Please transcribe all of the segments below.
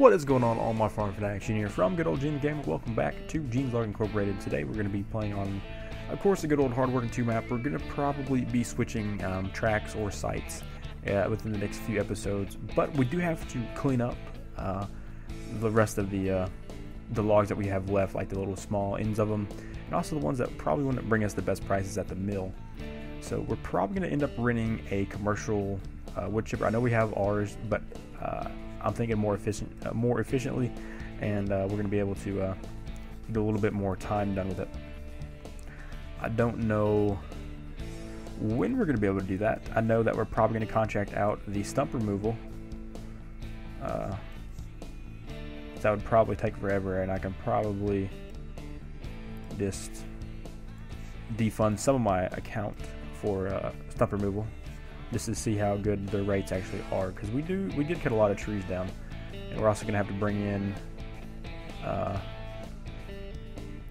What is going on, all my farm? Jene here from Good Old Jene the Gamer. Welcome back to Jene's Log Incorporated. Today we're going to be playing on, of course, a good old hard-working 2 map. We're going to probably be switching um, tracks or sites uh, within the next few episodes, but we do have to clean up uh, the rest of the uh, the logs that we have left, like the little small ends of them, and also the ones that probably wouldn't bring us the best prices at the mill. So we're probably going to end up renting a commercial uh, wood chipper. I know we have ours, but uh, I'm thinking more efficient, uh, more efficiently, and uh, we're going to be able to uh, get a little bit more time done with it. I don't know when we're going to be able to do that. I know that we're probably going to contract out the stump removal. Uh, that would probably take forever, and I can probably just defund some of my account for uh, stump removal just to see how good the rates actually are because we do we did cut a lot of trees down and we're also going to have to bring in uh,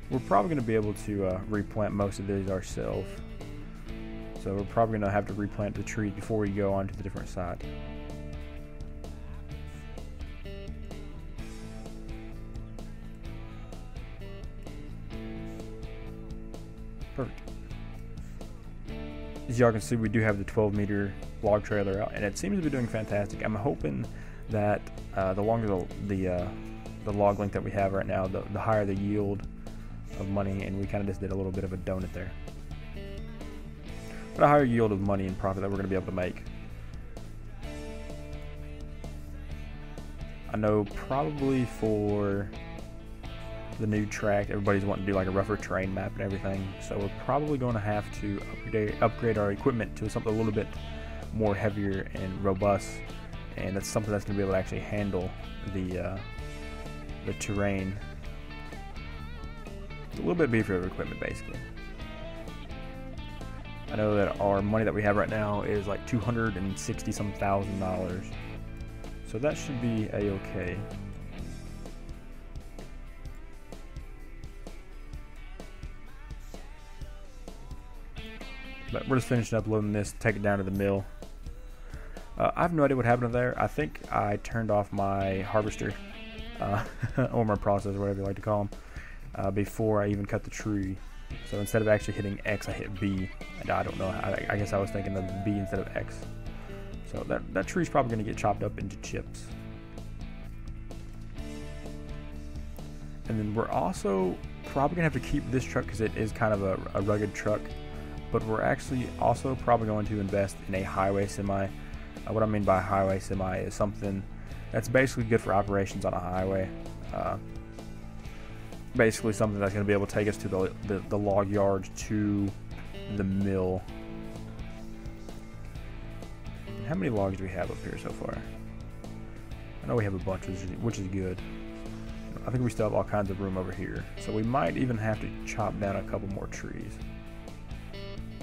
we're probably going to be able to uh, replant most of these ourselves. So we're probably to have to replant the trees before we go on to the different side perfect as y'all can see, we do have the 12 meter log trailer out, and it seems to be doing fantastic. I'm hoping that uh, the longer the the, uh, the log length that we have right now, the, the higher the yield of money, and we kind of just did a little bit of a donut there. But a higher yield of money and profit that we're going to be able to make. I know probably for the new track. Everybody's wanting to do like a rougher terrain map and everything. So we're probably going to have to upgrade, upgrade our equipment to something a little bit more heavier and robust. And that's something that's going to be able to actually handle the uh, the terrain. a little bit beefier equipment, basically. I know that our money that we have right now is like 260 some thousand dollars. So that should be a-okay. But we're just finishing uploading this, take it down to the mill. Uh, I have no idea what happened there. I think I turned off my harvester, uh, or my processor, whatever you like to call them, uh, before I even cut the tree. So instead of actually hitting X, I hit B. And I don't know. I, I guess I was thinking of B instead of X. So that, that tree's probably going to get chopped up into chips. And then we're also probably going to have to keep this truck because it is kind of a, a rugged truck but we're actually also probably going to invest in a highway semi. Uh, what I mean by highway semi is something that's basically good for operations on a highway. Uh, basically something that's going to be able to take us to the, the, the log yard to the mill. How many logs do we have up here so far? I know we have a bunch, which is, which is good. I think we still have all kinds of room over here. So we might even have to chop down a couple more trees.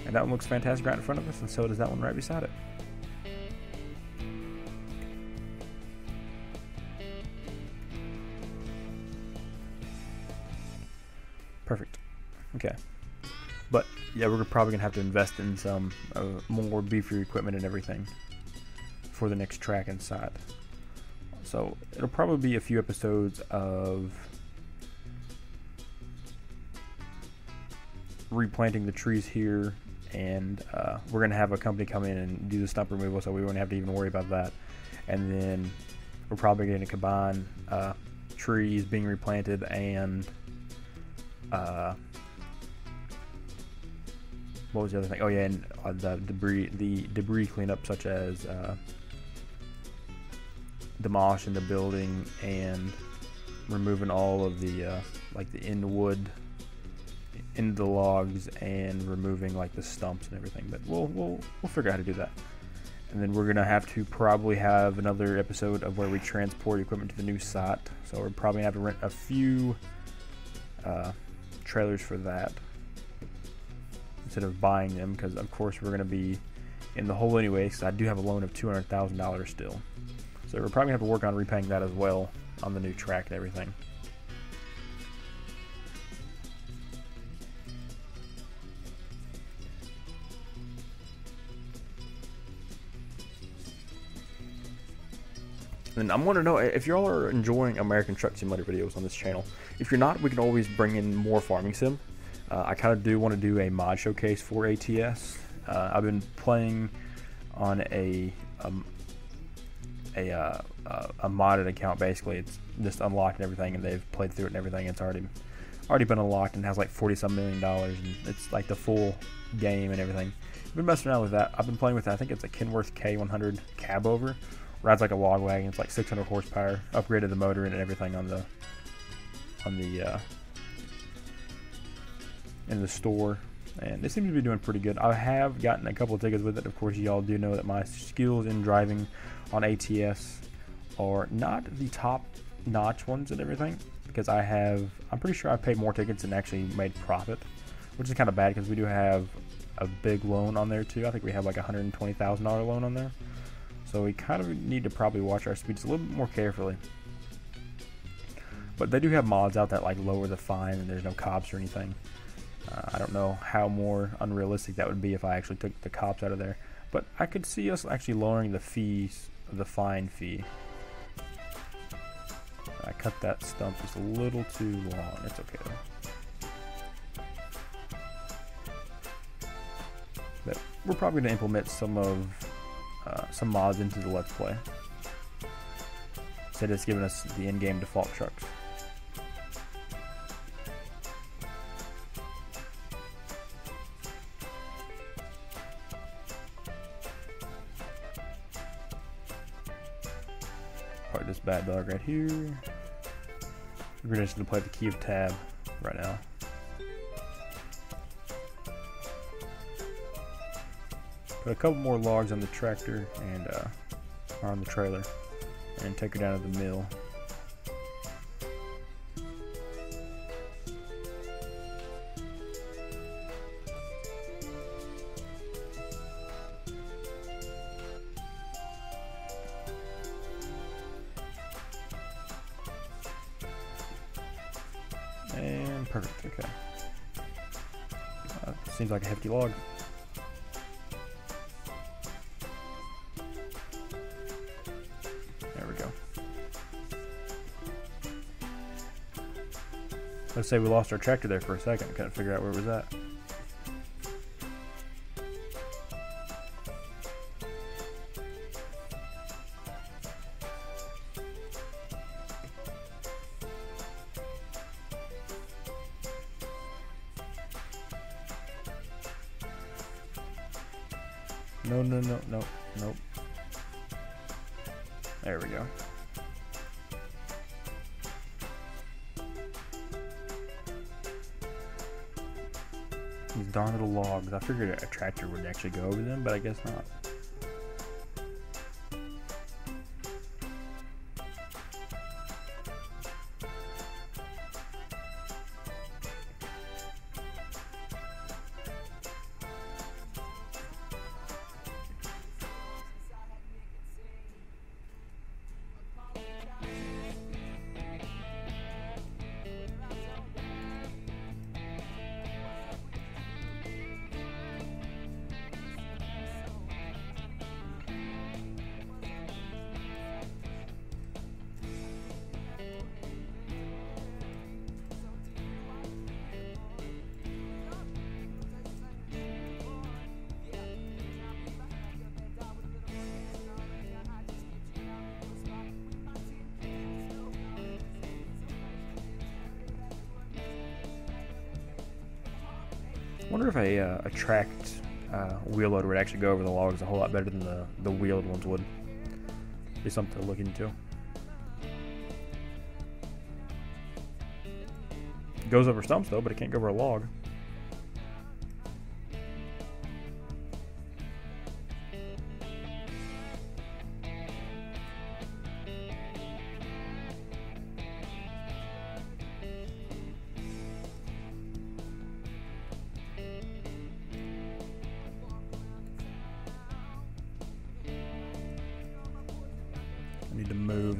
And that one looks fantastic right in front of us, and so does that one right beside it. Perfect. Okay. But yeah, we're probably gonna have to invest in some uh, more beefier equipment and everything for the next track inside. So it'll probably be a few episodes of replanting the trees here and uh, we're going to have a company come in and do the stump removal so we won't have to even worry about that. And then we're probably going to combine uh, trees being replanted and uh, what was the other thing? Oh yeah and uh, the debris the debris cleanup such as uh, demolishing the building and removing all of the uh, like the end wood into the logs and removing like the stumps and everything. But we'll we'll we'll figure out how to do that. And then we're gonna have to probably have another episode of where we transport equipment to the new site. So we're probably gonna have to rent a few uh, trailers for that instead of buying them, because of course we're gonna be in the hole anyway. Because I do have a loan of two hundred thousand dollars still. So we're probably gonna have to work on repaying that as well on the new track and everything. And I'm want to know if y'all are enjoying American Truck Simulator videos on this channel. If you're not, we can always bring in more Farming Sim. Uh, I kind of do want to do a mod showcase for ATS. Uh, I've been playing on a um, a, uh, uh, a modded account basically. It's just unlocked and everything, and they've played through it and everything. It's already already been unlocked and has like 40 some million dollars, and it's like the full game and everything. I've been messing around with that. I've been playing with that. I think it's a Kenworth K100 cab over. Rides like a log wagon. It's like 600 horsepower. Upgraded the motor and everything on the on the uh, in the store and it seems to be doing pretty good. I have gotten a couple of tickets with it. Of course, y'all do know that my skills in driving on ATS are not the top notch ones and everything because I have, I'm pretty sure I paid more tickets and actually made profit, which is kind of bad because we do have a big loan on there too. I think we have like a $120,000 loan on there. So we kind of need to probably watch our speeds a little bit more carefully. But they do have mods out that like lower the fine and there's no cops or anything. Uh, I don't know how more unrealistic that would be if I actually took the cops out of there. But I could see us actually lowering the fees, the fine fee. I cut that stump just a little too long. It's okay though. But we're probably going to implement some of uh, some mods into the Let's Play. Instead just giving us the in-game default trucks. Part this bad dog right here. We're just gonna play the key of tab right now. Put a couple more logs on the tractor and uh, on the trailer and take her down to the mill. And perfect, okay. Uh, seems like a hefty log. Let's say we lost our tractor there for a second. Couldn't figure out where it was at. Tractor would actually go over them, but I guess not. Wonder if a, uh, a tracked uh, wheel loader would actually go over the logs a whole lot better than the, the wheeled ones would. Be something to look into. It goes over stumps though, but it can't go over a log.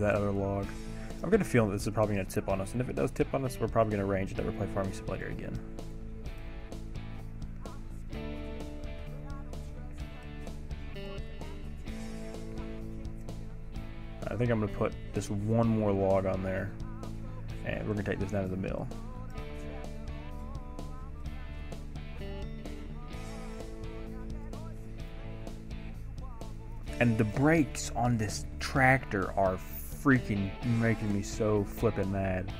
That other log. I'm gonna feel that this is probably gonna tip on us, and if it does tip on us, we're probably arrange to never play Farming Simulator again. I think I'm going to put this one more log on there. And we're going to take this down to the mill. And the brakes on this tractor are freaking making me so flippin' mad.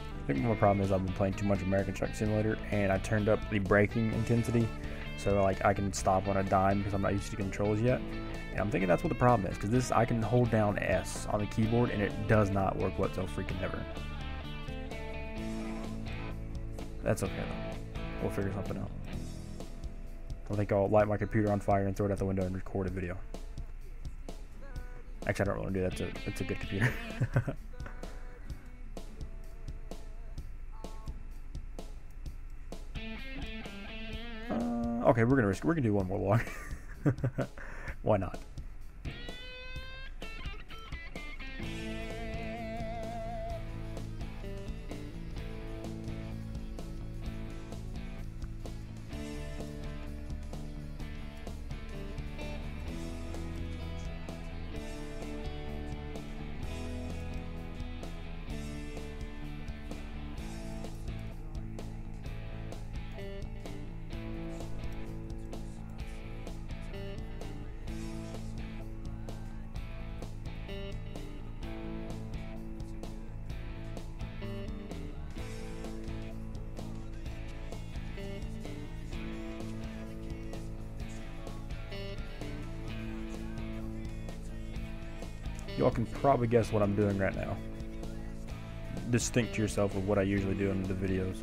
I think my problem is I've been playing too much American Truck Simulator and I turned up the braking intensity so like I can stop on a dime because I'm not used to controls yet. And I'm thinking that's what the problem is because this I can hold down S on the keyboard and it does not work whatsoever freaking ever. That's okay though. We'll figure something out. I think I'll light my computer on fire and throw it out the window and record a video. Actually, I don't really want to do that. It's a, it's a good computer. uh, okay, we're gonna risk. We're gonna do one more log. Why not? Y'all can probably guess what I'm doing right now. Just think to yourself of what I usually do in the videos.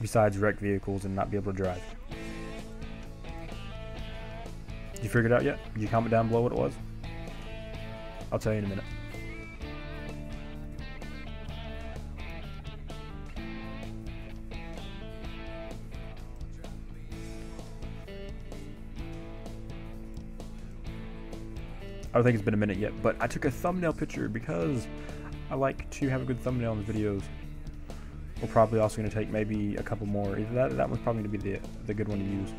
Besides wreck vehicles and not be able to drive. Did you figure it out yet? Did you comment down below what it was? I'll tell you in a minute. I don't think it's been a minute yet, but I took a thumbnail picture because I like to have a good thumbnail in the videos. We're probably also going to take maybe a couple more. Either that, that one's probably going to be the the good one to use.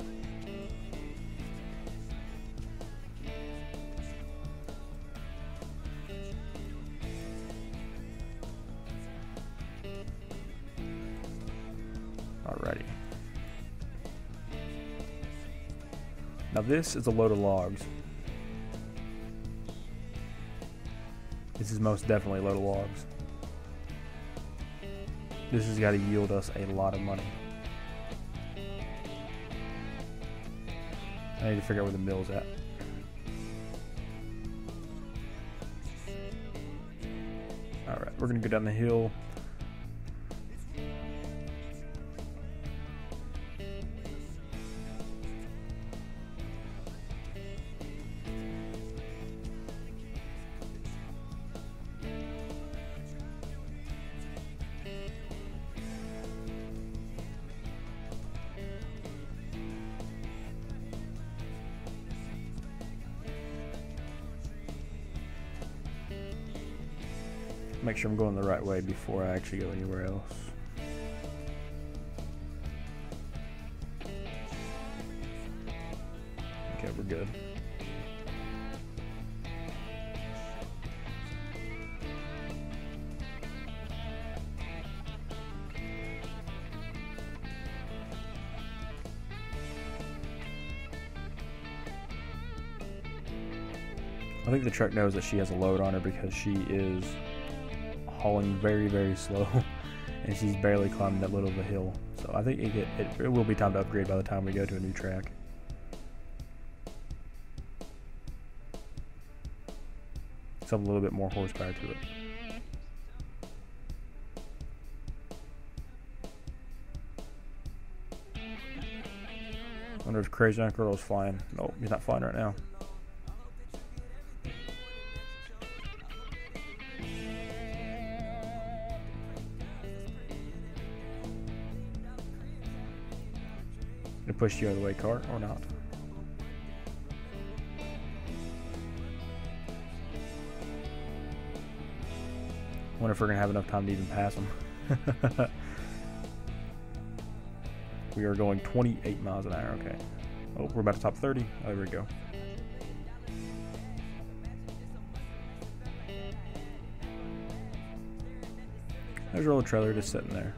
Alrighty. Now this is a load of logs. This is most definitely a load of logs. This has got to yield us a lot of money. I need to figure out where the mill's at. Alright, we're going to go down the hill. Right way before I actually go anywhere else. Okay, we're good. I think the truck knows that she has a load on her because she is hauling very, very slow, and she's barely climbing that little of a hill. So I think it, it, it will be time to upgrade by the time we go to a new track. Some a little bit more horsepower to it. wonder if Crazy Uncle is flying. No, he's not flying right now. Push you out of the way, car, or not. Wonder if we're gonna have enough time to even pass them. we are going 28 miles an hour. Okay. Oh, we're about to top 30. Oh, there we go. There's our little trailer just sitting there.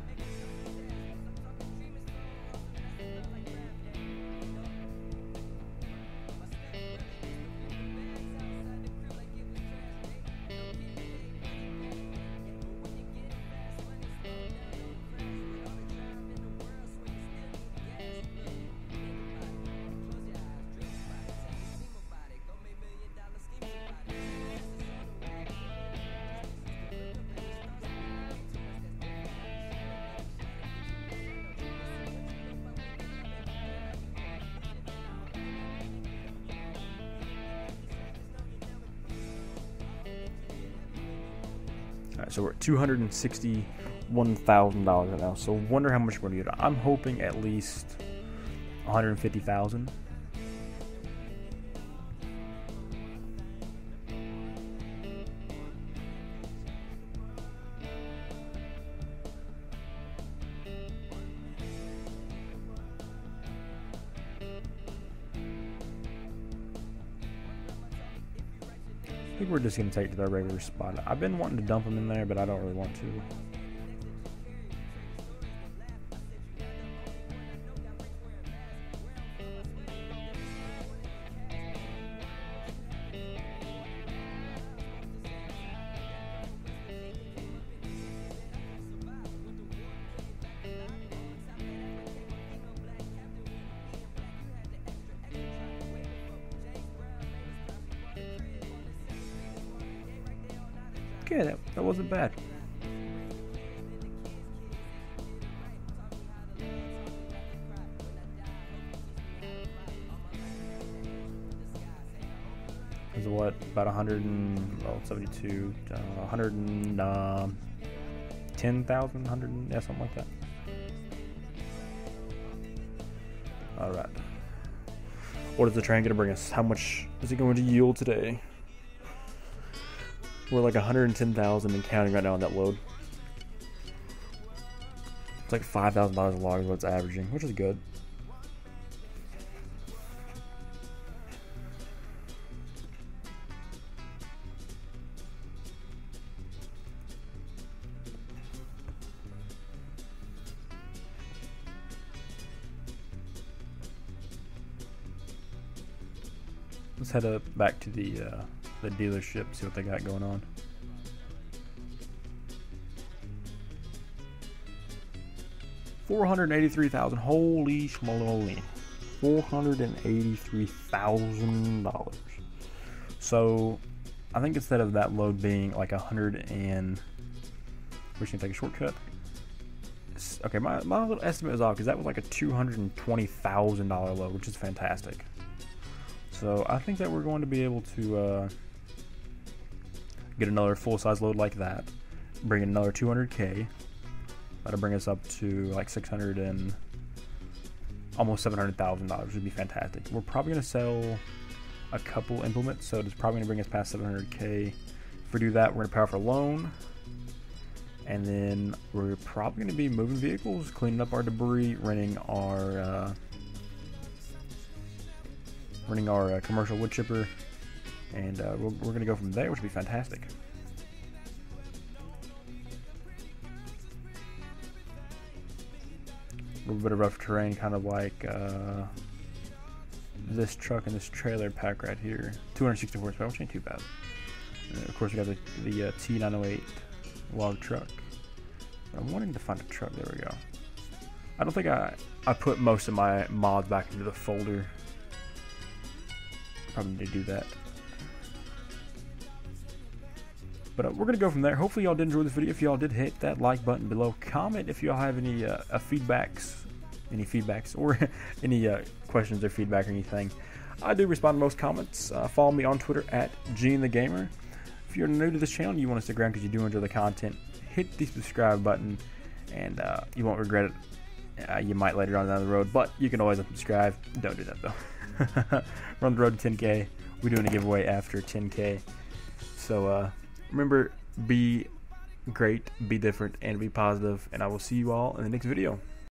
So we're at two hundred and sixty-one thousand dollars right now. So wonder how much we're gonna get. I'm hoping at least one hundred fifty thousand. I think we're just gonna take it to their regular spot. I've been wanting to dump them in there, but I don't really want to. Okay, that, that wasn't bad. Is what about 100 and well 72, uh, 100 and um, 10,000, 100 and- yeah something like that. All right. What is the train going to bring us? How much is it going to yield today? We're like 110,000 and counting right now on that load. It's like $5,000 a log is what it's averaging, which is good. Let's head up back to the uh, the dealership, see what they got going on. Four hundred eighty-three thousand. Holy schmoly! Four hundred and eighty-three thousand dollars. So, I think instead of that load being like a hundred and, just gonna take a shortcut. Okay, my my little estimate is off because that was like a two hundred and twenty thousand dollar load, which is fantastic. So I think that we're going to be able to uh, get another full size load like that, bring in another 200k. That'll bring us up to like 600 and almost 700 thousand dollars. Would be fantastic. We're probably gonna sell a couple implements, so it's probably gonna bring us past 700k. If we do that, we're gonna pay off our loan, and then we're probably gonna be moving vehicles, cleaning up our debris, renting our. Uh, running our uh, commercial wood chipper, and uh, we're, we're going to go from there, which would be fantastic. A little bit of rough terrain, kind of like uh, this truck and this trailer pack right here. 264 horsepower, which ain't too bad. And of course, we got the, the uh, T908 log truck. I'm wanting to find a truck. There we go. I don't think I I put most of my mods back into the folder probably need to do that. But uh, we're gonna go from there. Hopefully y'all did enjoy this video. If y'all did, hit that like button below. Comment if y'all have any uh, uh, feedbacks, any feedbacks, or any uh, questions or feedback or anything. I do respond to most comments. Uh, follow me on Twitter at Jene the Gamer. If you're new to this channel, and you want to stick around because you do enjoy the content. Hit the subscribe button, and you won't regret it. Uh, you might later on down the road, but you can always unsubscribe. Don't do that though. We're on the road to 10k. We're doing a giveaway after 10k. So uh, remember, be great, be different, and be positive. And I will see you all in the next video.